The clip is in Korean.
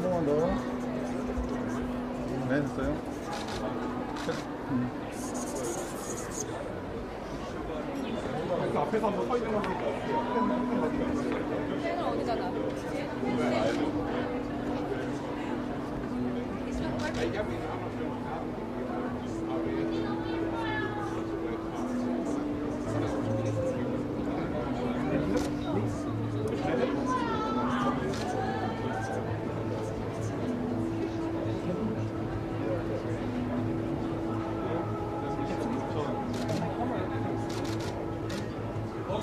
한번만 더. 네, 됐어요. 음. 앞에서 한번 서 있는 거니까. 어디잖아. 네.